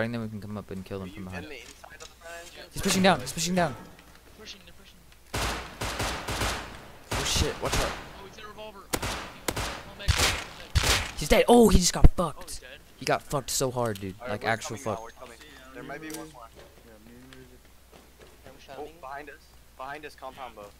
Fighting them, we can come up and kill them from behind. He's pushing down. He's pushing down. Pushing, pushing. Oh shit! Watch out. He's dead. Oh, he just got fucked. Oh, He got fucked so hard, dude. Right, Like actual fuck. There might be one more. Yeah, me and Oh, behind us. Behind us, compound bow.